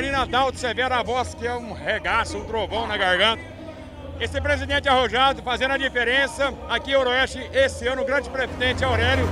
Marina Dalto Severo, a voz que é um regaço, um trovão na garganta. Esse presidente arrojado fazendo a diferença aqui em Oroeste, esse ano, o grande presidente Aurélio.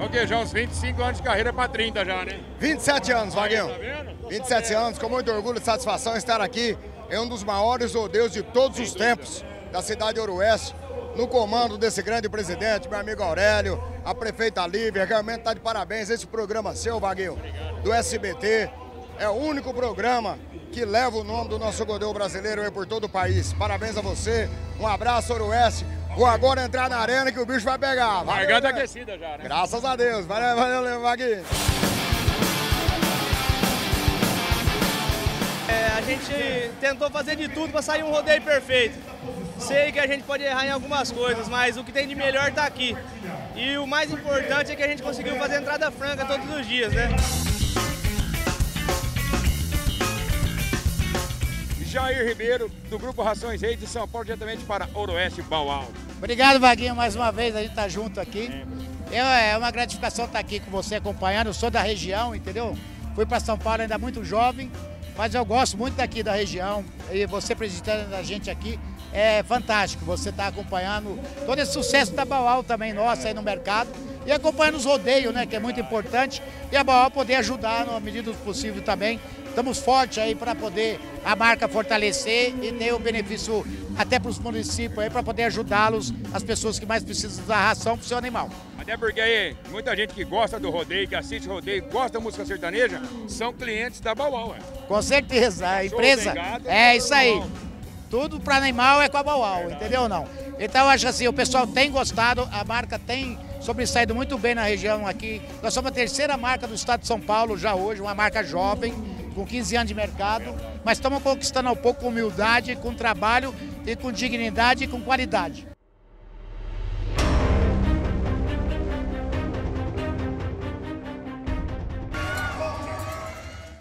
Ok, já uns 25 anos de carreira para 30 já, né? 27 anos, Vaguinho. Tá vendo? Tô 27 sabendo. anos, com muito orgulho e satisfação estar aqui em um dos maiores rodeios de todos os tempos da cidade de Ooroeste, no comando desse grande presidente, meu amigo Aurélio, a prefeita Lívia, realmente está de parabéns esse programa seu, Vaguinho, do SBT. É o único programa que leva o nome do nosso rodeio brasileiro aí por todo o país. Parabéns a você, um abraço, Ooroeste. Vou agora entrar na arena que o bicho vai pegar. Valeu, Garganta né? aquecida já, né? Graças a Deus. Valeu, valeu, Vaguinho. É, a gente tentou fazer de tudo para sair um rodeio perfeito. Sei que a gente pode errar em algumas coisas, mas o que tem de melhor está aqui. E o mais importante é que a gente conseguiu fazer entrada franca todos os dias, né? Jair Ribeiro, do Grupo Rações Reis de São Paulo, diretamente para Oroeste Baual. Obrigado, Vaguinho, mais uma vez, a gente tá junto aqui. Eu, é uma gratificação estar aqui com você acompanhando, eu sou da região, entendeu? Fui para São Paulo ainda muito jovem, mas eu gosto muito daqui da região e você apresentando a gente aqui é fantástico. Você está acompanhando todo esse sucesso da Baual também, nossa, aí no mercado e acompanhando os rodeios, né, que é muito importante e a Baual poder ajudar na medida do possível também. Estamos fortes aí para poder a marca fortalecer e ter o benefício até para os municípios aí para poder ajudá-los, as pessoas que mais precisam da ração para o seu animal. Até porque aí, muita gente que gosta do rodeio, que assiste rodeio, gosta da música sertaneja, são clientes da Baual, ué. Com certeza, a empresa tem gado, é é isso aí. Tudo para animal é com a Bauau, entendeu ou não? Então acho assim, o pessoal tem gostado, a marca tem sobressaído muito bem na região aqui. Nós somos a terceira marca do estado de São Paulo já hoje, uma marca jovem, com 15 anos de mercado, mas estamos conquistando ao pouco com humildade, com trabalho e com dignidade e com qualidade.